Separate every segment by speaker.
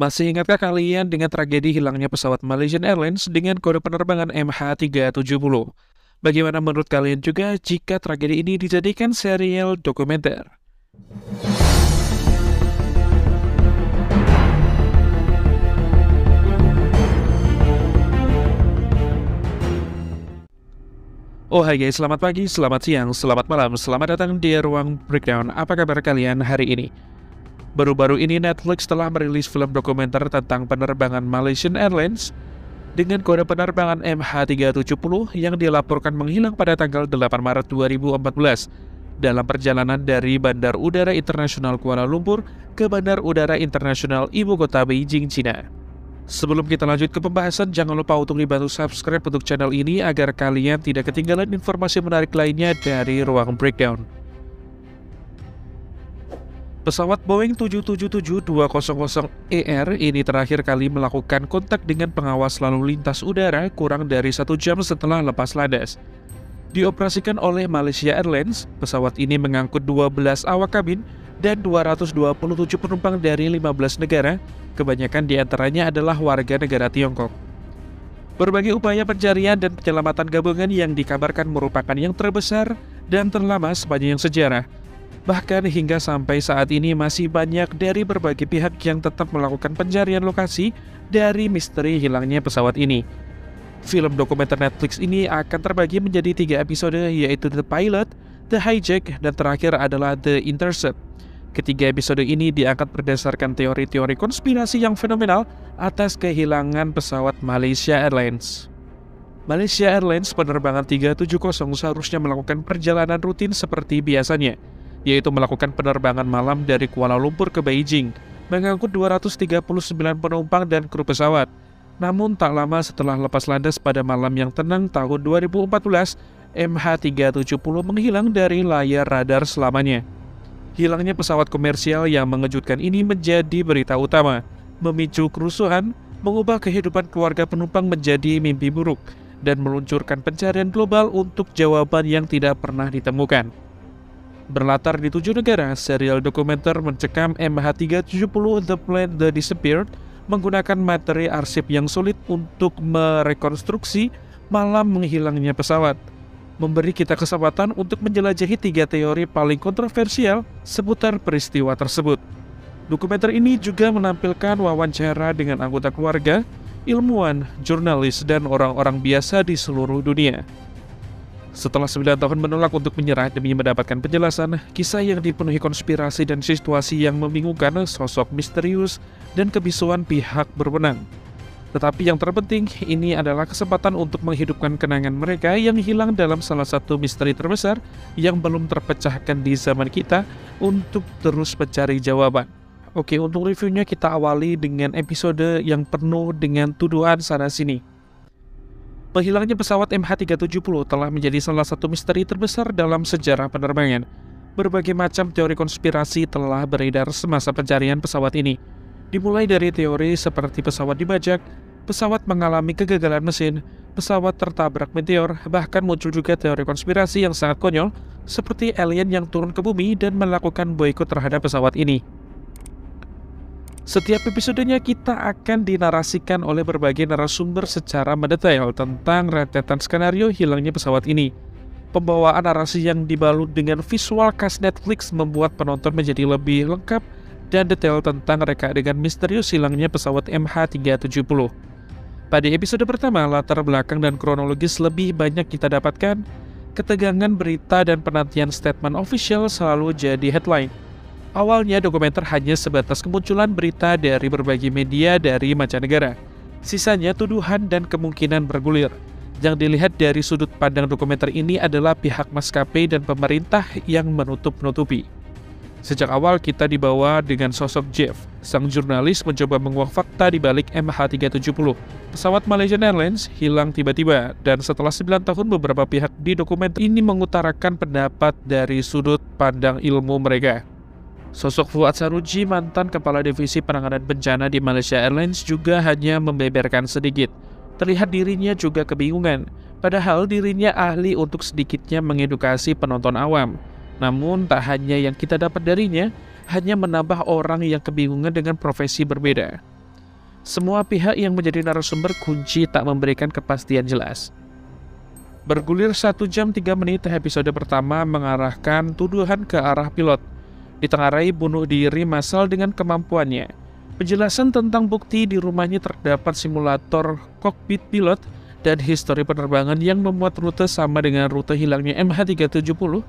Speaker 1: Masih ingatkah kalian dengan tragedi hilangnya pesawat Malaysian Airlines dengan kode penerbangan MH370? Bagaimana menurut kalian juga jika tragedi ini dijadikan serial dokumenter? Oh hai guys, selamat pagi, selamat siang, selamat malam, selamat datang di Ruang Breakdown. Apa kabar kalian hari ini? Baru-baru ini Netflix telah merilis film dokumenter tentang penerbangan Malaysian Airlines dengan kode penerbangan MH370 yang dilaporkan menghilang pada tanggal 8 Maret 2014 dalam perjalanan dari Bandar Udara Internasional Kuala Lumpur ke Bandar Udara Internasional Ibu Kota Beijing, Cina. Sebelum kita lanjut ke pembahasan, jangan lupa untuk dibantu subscribe untuk channel ini agar kalian tidak ketinggalan informasi menarik lainnya dari Ruang Breakdown. Pesawat Boeing 777-200ER ini terakhir kali melakukan kontak dengan pengawas lalu lintas udara kurang dari satu jam setelah lepas landas. Dioperasikan oleh Malaysia Airlines, pesawat ini mengangkut 12 awak kabin dan 227 penumpang dari 15 negara, kebanyakan di antaranya adalah warga negara Tiongkok. Berbagai upaya pencarian dan penyelamatan gabungan yang dikabarkan merupakan yang terbesar dan terlama sepanjang sejarah Bahkan hingga sampai saat ini masih banyak dari berbagai pihak yang tetap melakukan pencarian lokasi dari misteri hilangnya pesawat ini. Film dokumenter Netflix ini akan terbagi menjadi tiga episode yaitu The Pilot, The Hijack, dan terakhir adalah The Intercept. Ketiga episode ini diangkat berdasarkan teori-teori konspirasi yang fenomenal atas kehilangan pesawat Malaysia Airlines. Malaysia Airlines penerbangan 370 seharusnya melakukan perjalanan rutin seperti biasanya, yaitu melakukan penerbangan malam dari Kuala Lumpur ke Beijing, mengangkut 239 penumpang dan kru pesawat. Namun tak lama setelah lepas landas pada malam yang tenang tahun 2014, MH370 menghilang dari layar radar selamanya. Hilangnya pesawat komersial yang mengejutkan ini menjadi berita utama, memicu kerusuhan, mengubah kehidupan keluarga penumpang menjadi mimpi buruk, dan meluncurkan pencarian global untuk jawaban yang tidak pernah ditemukan. Berlatar di tujuh negara, serial dokumenter mencekam MH370 The Plane That Disappeared menggunakan materi arsip yang sulit untuk merekonstruksi malam menghilangnya pesawat. Memberi kita kesempatan untuk menjelajahi tiga teori paling kontroversial seputar peristiwa tersebut. Dokumenter ini juga menampilkan wawancara dengan anggota keluarga, ilmuwan, jurnalis, dan orang-orang biasa di seluruh dunia. Setelah 9 tahun menolak untuk menyerah demi mendapatkan penjelasan, kisah yang dipenuhi konspirasi dan situasi yang membingungkan sosok misterius dan kebisuan pihak berwenang. Tetapi yang terpenting, ini adalah kesempatan untuk menghidupkan kenangan mereka yang hilang dalam salah satu misteri terbesar yang belum terpecahkan di zaman kita untuk terus mencari jawaban. Oke, untuk reviewnya kita awali dengan episode yang penuh dengan tuduhan sana-sini. Penghilangnya pesawat MH370 telah menjadi salah satu misteri terbesar dalam sejarah penerbangan. Berbagai macam teori konspirasi telah beredar semasa pencarian pesawat ini. Dimulai dari teori seperti pesawat dibajak, pesawat mengalami kegagalan mesin, pesawat tertabrak meteor, bahkan muncul juga teori konspirasi yang sangat konyol, seperti alien yang turun ke bumi dan melakukan boikot terhadap pesawat ini. Setiap episodenya kita akan dinarasikan oleh berbagai narasumber secara mendetail tentang rentetan skenario hilangnya pesawat ini. Pembawaan narasi yang dibalut dengan visual khas Netflix membuat penonton menjadi lebih lengkap dan detail tentang reka adegan misterius hilangnya pesawat MH370. Pada episode pertama, latar belakang dan kronologis lebih banyak kita dapatkan, ketegangan berita dan penantian statement official selalu jadi headline. Awalnya dokumenter hanya sebatas kemunculan berita dari berbagai media dari mancanegara. Sisanya tuduhan dan kemungkinan bergulir. Yang dilihat dari sudut pandang dokumenter ini adalah pihak maskapai dan pemerintah yang menutup-nutupi. Sejak awal kita dibawa dengan sosok Jeff, sang jurnalis mencoba menguak fakta di balik MH370. Pesawat Malaysian Airlines hilang tiba-tiba dan setelah 9 tahun beberapa pihak di dokumenter ini mengutarakan pendapat dari sudut pandang ilmu mereka. Sosok Fuad Saruji, mantan Kepala Divisi Penanganan Bencana di Malaysia Airlines juga hanya membeberkan sedikit. Terlihat dirinya juga kebingungan, padahal dirinya ahli untuk sedikitnya mengedukasi penonton awam. Namun tak hanya yang kita dapat darinya, hanya menambah orang yang kebingungan dengan profesi berbeda. semua pihak yang menjadi narasumber kunci tak memberikan kepastian jelas. Bergulir 1 jam 3 menit episode pertama mengarahkan tuduhan ke arah pilot. Ditengarai bunuh diri massal dengan kemampuannya. Penjelasan tentang bukti di rumahnya terdapat simulator kokpit pilot dan histori penerbangan yang memuat rute sama dengan rute hilangnya MH370.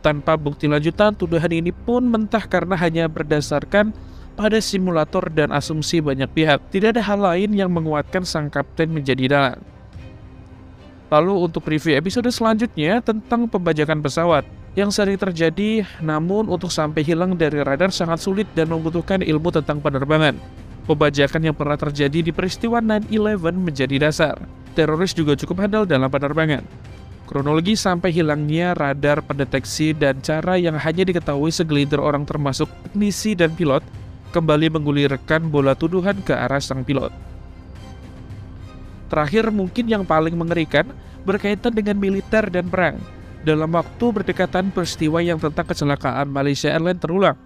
Speaker 1: Tanpa bukti lanjutan, tuduhan ini pun mentah karena hanya berdasarkan pada simulator dan asumsi banyak pihak. Tidak ada hal lain yang menguatkan sang kapten menjadi dalang. Lalu untuk review episode selanjutnya tentang pembajakan pesawat yang sering terjadi, namun untuk sampai hilang dari radar sangat sulit dan membutuhkan ilmu tentang penerbangan. Pembajakan yang pernah terjadi di peristiwa 9-11 menjadi dasar. Teroris juga cukup handal dalam penerbangan. Kronologi sampai hilangnya radar pendeteksi dan cara yang hanya diketahui segelintir orang termasuk teknisi dan pilot kembali menggulirkan bola tuduhan ke arah sang pilot. Terakhir mungkin yang paling mengerikan berkaitan dengan militer dan perang. Dalam waktu berdekatan peristiwa yang tentang kecelakaan Malaysia Airlines terulang.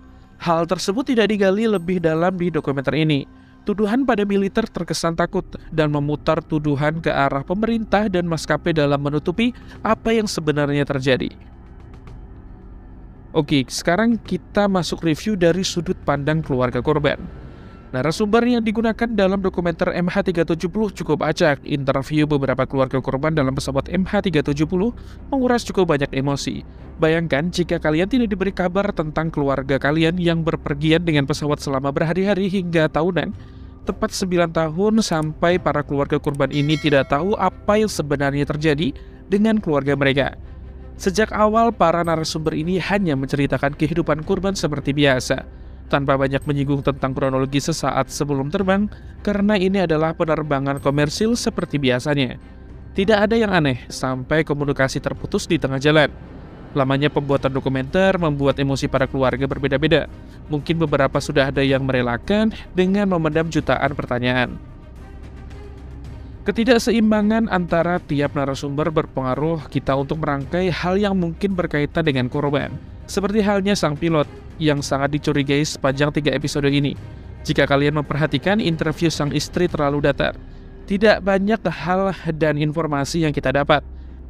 Speaker 1: Hal tersebut tidak digali lebih dalam di dokumenter ini. Tuduhan pada militer terkesan takut dan memutar tuduhan ke arah pemerintah dan maskapai dalam menutupi apa yang sebenarnya terjadi. Oke, sekarang kita masuk review dari sudut pandang keluarga korban. Narasumber yang digunakan dalam dokumenter MH370 cukup acak. Interview beberapa keluarga korban dalam pesawat MH370 menguras cukup banyak emosi. Bayangkan jika kalian tidak diberi kabar tentang keluarga kalian yang berpergian dengan pesawat selama berhari-hari hingga tahunan, tepat 9 tahun sampai para keluarga korban ini tidak tahu apa yang sebenarnya terjadi dengan keluarga mereka. Sejak awal, para narasumber ini hanya menceritakan kehidupan kurban seperti biasa, tanpa banyak menyinggung tentang kronologi sesaat sebelum terbang, karena ini adalah penerbangan komersil seperti biasanya. Tidak ada yang aneh, sampai komunikasi terputus di tengah jalan. Lamanya pembuatan dokumenter membuat emosi para keluarga berbeda-beda. Mungkin beberapa sudah ada yang merelakan dengan memendam jutaan pertanyaan. Ketidakseimbangan antara tiap narasumber berpengaruh kita untuk merangkai hal yang mungkin berkaitan dengan korban. Seperti halnya sang pilot yang sangat dicurigai sepanjang tiga episode ini. Jika kalian memperhatikan interview sang istri terlalu datar, tidak banyak hal dan informasi yang kita dapat,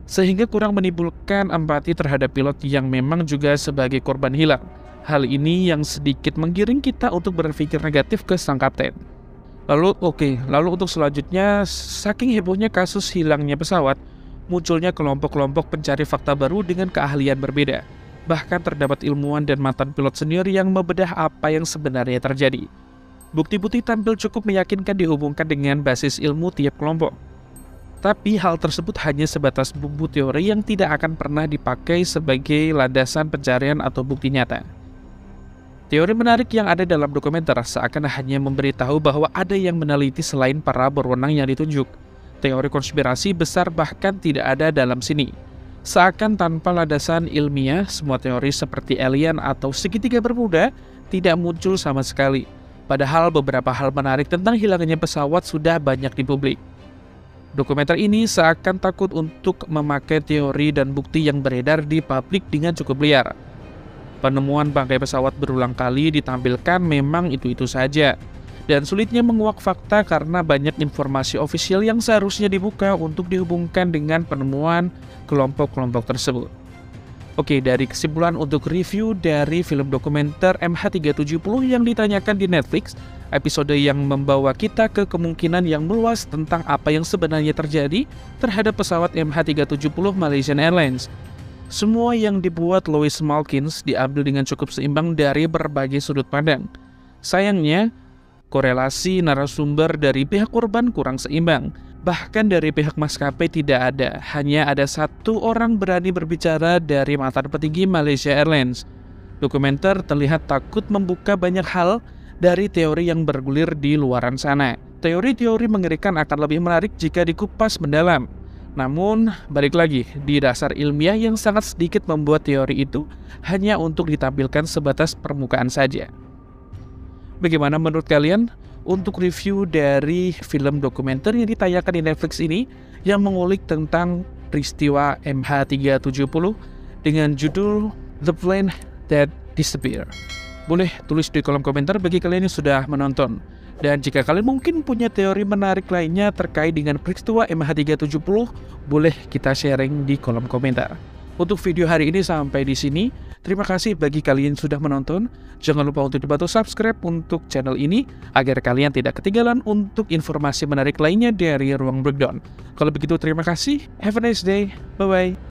Speaker 1: sehingga kurang menimbulkan empati terhadap pilot yang memang juga sebagai korban hilang. Hal ini yang sedikit menggiring kita untuk berpikir negatif ke sang kapten. Lalu oke, okay, lalu untuk selanjutnya saking hebohnya kasus hilangnya pesawat, munculnya kelompok-kelompok pencari fakta baru dengan keahlian berbeda. Bahkan terdapat ilmuwan dan mantan pilot senior yang membedah apa yang sebenarnya terjadi. Bukti-bukti tampil cukup meyakinkan dihubungkan dengan basis ilmu tiap kelompok. Tapi hal tersebut hanya sebatas bumbu teori yang tidak akan pernah dipakai sebagai landasan pencarian atau bukti nyata. Teori menarik yang ada dalam dokumenter seakan hanya memberitahu bahwa ada yang meneliti selain para berwenang yang ditunjuk. Teori konspirasi besar bahkan tidak ada dalam sini. Seakan tanpa landasan ilmiah, semua teori seperti alien atau segitiga bermuda tidak muncul sama sekali. Padahal beberapa hal menarik tentang hilangnya pesawat sudah banyak di publik. Dokumenter ini seakan takut untuk memakai teori dan bukti yang beredar di publik dengan cukup liar. Penemuan bangkai pesawat berulang kali ditampilkan memang itu-itu saja. Dan sulitnya menguak fakta karena banyak informasi ofisial yang seharusnya dibuka untuk dihubungkan dengan penemuan kelompok-kelompok tersebut. Oke, dari kesimpulan untuk review dari film dokumenter MH370 yang ditanyakan di Netflix, episode yang membawa kita ke kemungkinan yang meluas tentang apa yang sebenarnya terjadi terhadap pesawat MH370 Malaysian Airlines semua yang dibuat Louis Malkins diambil dengan cukup seimbang dari berbagai sudut pandang. Sayangnya, korelasi narasumber dari pihak korban kurang seimbang. Bahkan dari pihak maskapai tidak ada, hanya ada satu orang berani berbicara dari mantan petinggi Malaysia Airlines. Dokumenter terlihat takut membuka banyak hal dari teori yang bergulir di luaran sana. Teori-teori mengerikan akan lebih menarik jika dikupas mendalam. Namun, balik lagi, di dasar ilmiah yang sangat sedikit membuat teori itu hanya untuk ditampilkan sebatas permukaan saja. Bagaimana menurut kalian untuk review dari film dokumenter yang ditayangkan di Netflix ini yang mengulik tentang peristiwa MH370 dengan judul The Plane That Disappeared? Boleh tulis di kolom komentar bagi kalian yang sudah menonton. Dan jika kalian mungkin punya teori menarik lainnya terkait dengan peristiwa MH370, boleh kita sharing di kolom komentar. Untuk video hari ini sampai di sini. Terima kasih bagi kalian yang sudah menonton. Jangan lupa untuk dibantu subscribe untuk channel ini agar kalian tidak ketinggalan untuk informasi menarik lainnya dari Ruang Breakdown. Kalau begitu terima kasih. Have a nice day. Bye-bye.